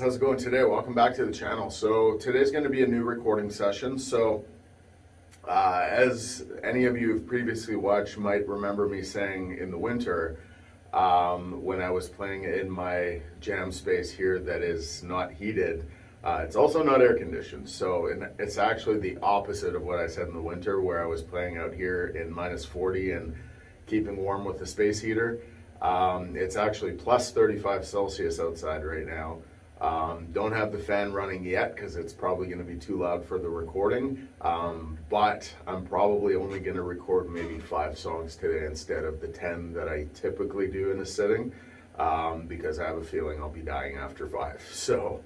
how's it going today? Welcome back to the channel. So today's going to be a new recording session. So uh, as any of you have previously watched might remember me saying in the winter um, when I was playing in my jam space here that is not heated, uh, it's also not air conditioned. So it's actually the opposite of what I said in the winter where I was playing out here in minus 40 and keeping warm with the space heater. Um, it's actually plus 35 Celsius outside right now. Um, don't have the fan running yet because it's probably going to be too loud for the recording. Um, but I'm probably only going to record maybe five songs today instead of the 10 that I typically do in a sitting um, because I have a feeling I'll be dying after five. So,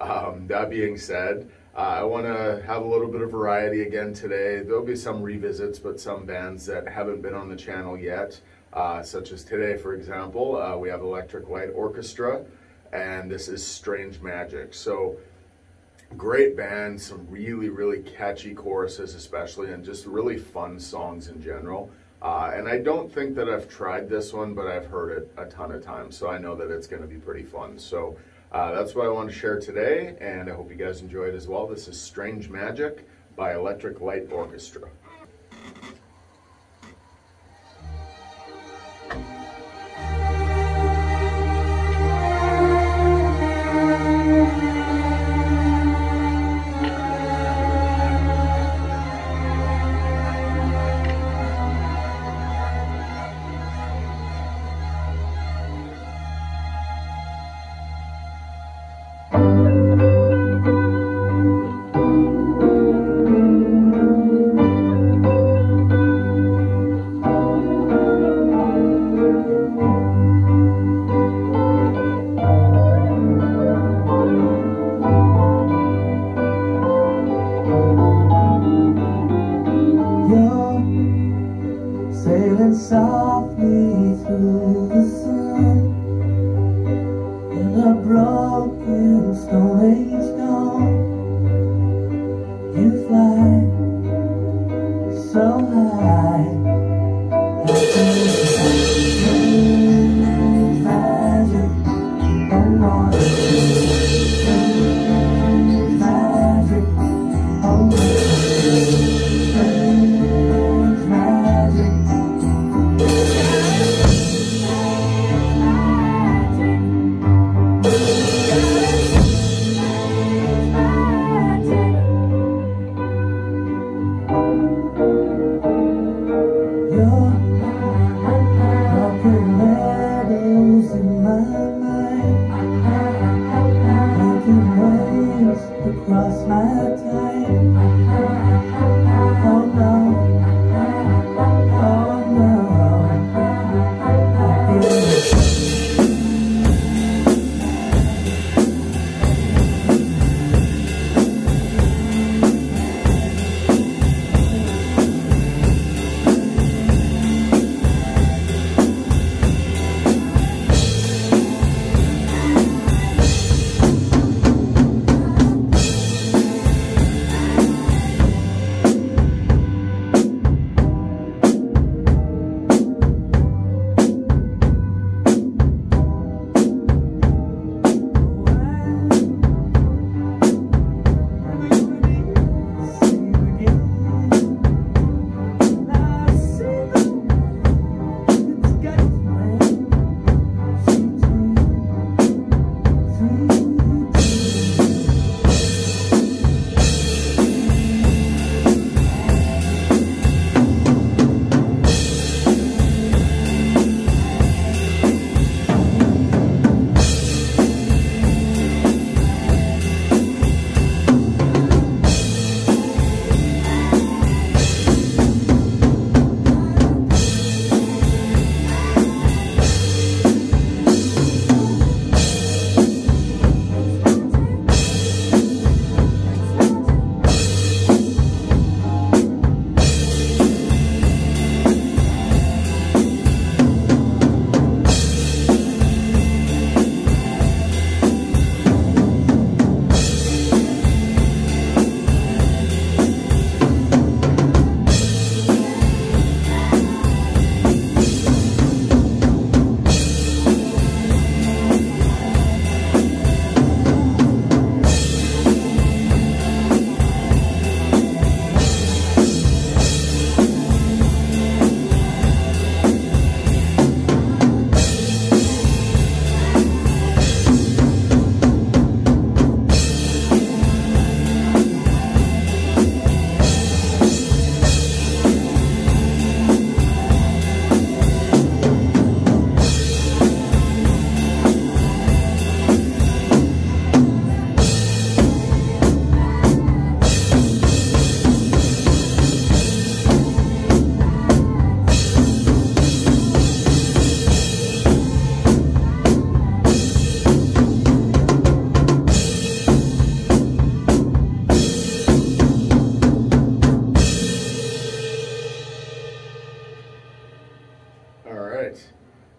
um, that being said, uh, I want to have a little bit of variety again today. There'll be some revisits, but some bands that haven't been on the channel yet. Uh, such as today, for example, uh, we have Electric Light Orchestra, and this is Strange Magic. So, great band, some really, really catchy choruses, especially, and just really fun songs in general. Uh, and I don't think that I've tried this one, but I've heard it a ton of times, so I know that it's going to be pretty fun. So, uh, that's what I want to share today, and I hope you guys enjoy it as well. This is Strange Magic by Electric Light Orchestra. softly through the 慢慢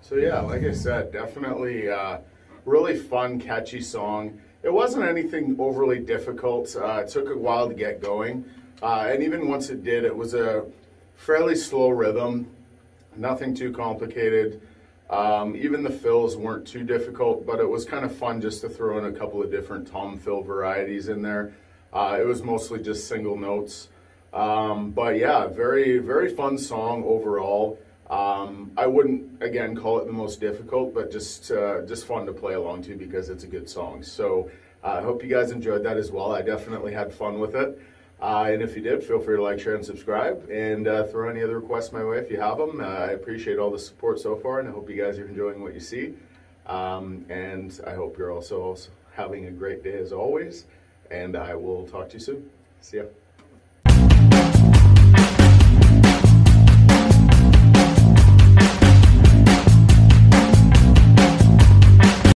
So yeah, like I said, definitely uh, really fun, catchy song. It wasn't anything overly difficult. Uh, it took a while to get going, uh, and even once it did, it was a fairly slow rhythm, nothing too complicated. Um, even the fills weren't too difficult, but it was kind of fun just to throw in a couple of different tom fill varieties in there. Uh, it was mostly just single notes. Um, but yeah, very, very fun song overall. Um, I wouldn't again call it the most difficult, but just uh, just fun to play along to because it's a good song. So uh, I hope you guys enjoyed that as well. I definitely had fun with it. Uh, and if you did, feel free to like, share, and subscribe, and uh, throw any other requests my way if you have them. Uh, I appreciate all the support so far, and I hope you guys are enjoying what you see. Um, and I hope you're also, also having a great day as always. And I will talk to you soon. See ya.